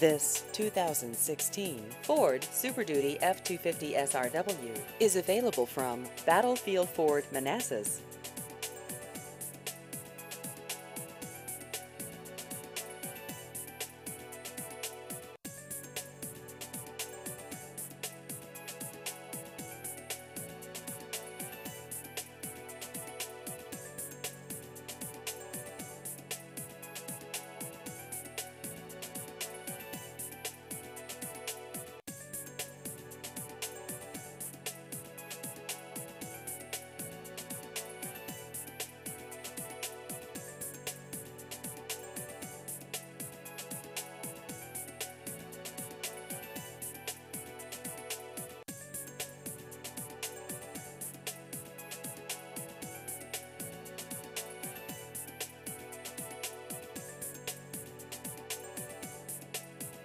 This 2016 Ford Super Duty F-250 SRW is available from Battlefield Ford Manassas.